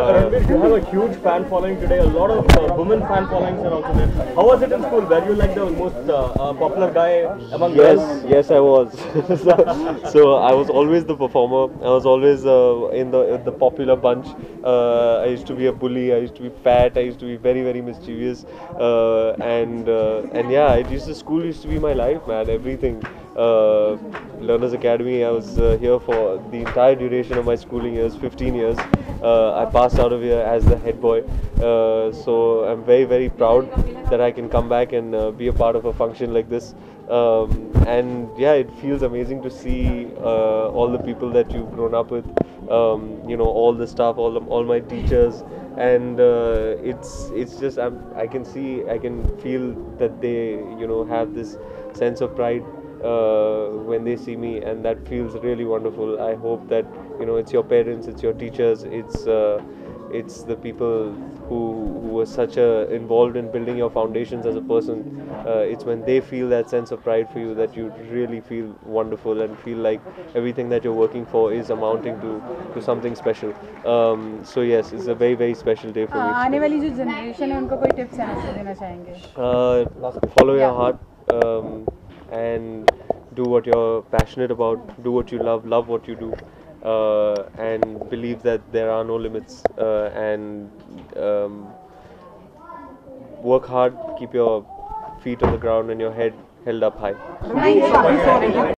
Ranveer, you have a huge fan following today. A lot of uh, women fan followings are also there. How was it in school? Were you like the most uh, uh, popular guy among Yes, girls? yes, I was. so, so I was always the performer. I was always uh, in the in the popular bunch. Uh, I used to be a bully. I used to be fat. I used to be very very mischievous. Uh, and uh, and yeah, it used to school used to be my life, man. Everything. Uh, Learners Academy. I was uh, here for the entire duration of my schooling years, 15 years. Uh, I passed out of here as the head boy. Uh, so I'm very very proud that I can come back and uh, be a part of a function like this. Um, and yeah, it feels amazing to see all the people that you've grown up with. Um, you know, all the staff, all the, all my teachers, and uh, it's it's just I'm, I can see, I can feel that they you know have this sense of pride uh, when they see me, and that feels really wonderful. I hope that you know it's your parents, it's your teachers, it's uh, it's the people who who were such a involved in building your foundations as a person. Uh, it's when they feel that sense of pride for you that you really feel wonderful and feel like everything that you're working for is amounting to to something special. Um, so yes, it's a very very special day for हाँ, me. आने वाली जो generation है उनको कोई tips है ना देना चाहेंगे Uh, follow your Yeah. heart um, and do what you're passionate about do what you love love what you do uh, and believe that there are no limits uh, and um, work hard keep your feet on the ground and your head held up high